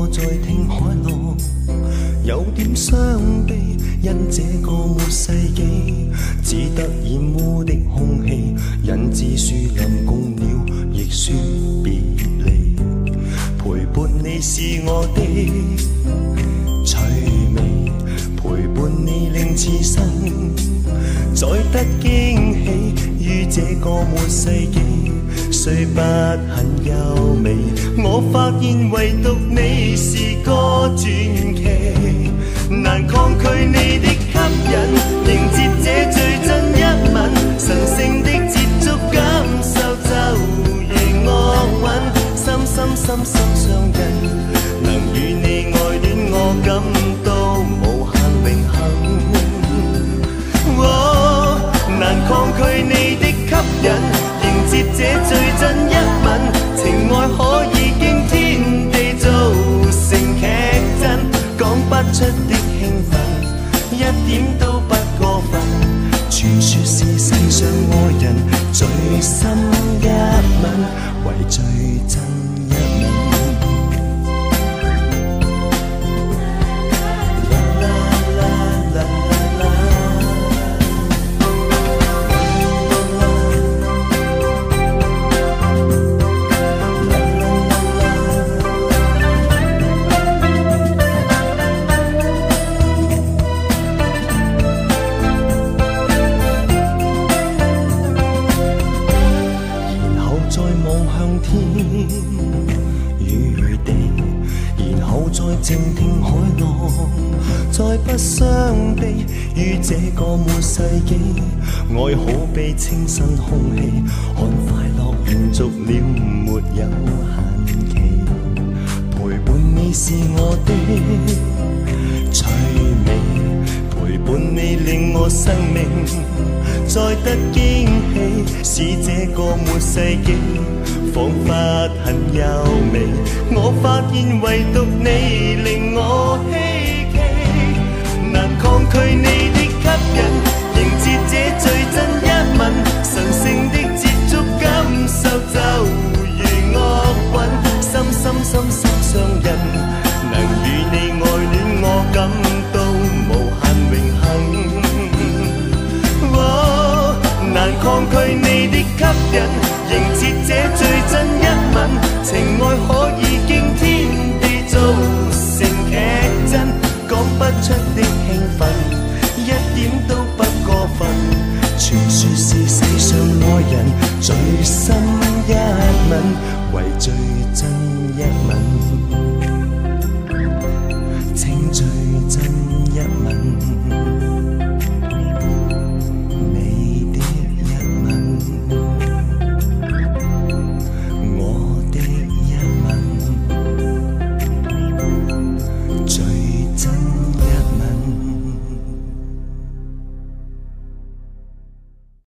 我在听海浪有点伤悲因这个没世纪只得染污的空气引致树林共鸟亦说别离。陪伴你是我的趣味陪伴你令此生再得经这个末世纪，虽不很优美，我发现唯独你是个传奇，难抗拒你的吸引，迎接这最真一吻，神圣的接触感受就如樂韻，深深深深相像爱人最深一吻，为最真望向天與地，然後再靜聽海浪，再不傷悲於這個末世紀，愛好比清新空氣，看快樂延续了沒有限期，陪伴你是我的趣味。陪伴你令我生命再得驚喜，使這個末世紀彷彿很優美。我發現唯獨你令我希奇，難抗拒你的吸引，迎接這最真一吻，神聖的接觸感受就如樂韻，深深深深相印，能與你愛戀我感到無限榮幸。哦難抗拒你的吸引，为最真一吻。